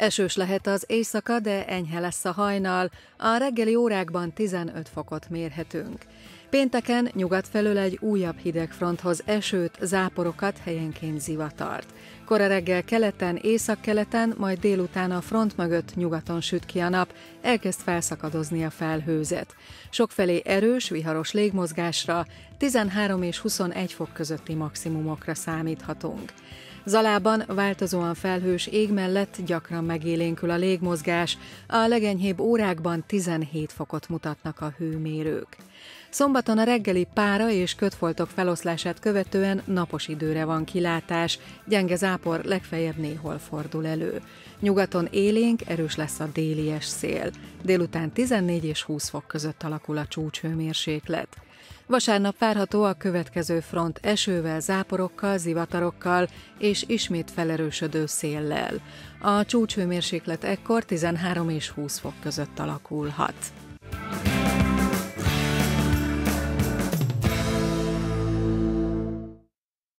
Esős lehet az éjszaka, de enyhe lesz a hajnal. A reggeli órákban 15 fokot mérhetünk. Pénteken nyugat felől egy újabb hidegfronthoz esőt, záporokat, helyenként zivatart. Kora reggel keleten, északkeleten, majd délután a front mögött nyugaton süt ki a nap, elkezd felszakadozni a felhőzet. Sokfelé erős, viharos légmozgásra, 13 és 21 fok közötti maximumokra számíthatunk. Zalában változóan felhős ég mellett gyakran megélénkül a légmozgás, a legenyhébb órákban 17 fokot mutatnak a hőmérők. Szombaton a reggeli pára és kötfoltok feloszlását követően napos időre van kilátás, gyenge zápor legfeljebb néhol fordul elő. Nyugaton élénk, erős lesz a délies szél. Délután 14 és 20 fok között alakul a csúcshőmérséklet. Vasárnap várható a következő front esővel, záporokkal, zivatarokkal és ismét felerősödő széllel. A csúcshőmérséklet ekkor 13 és 20 fok között alakulhat.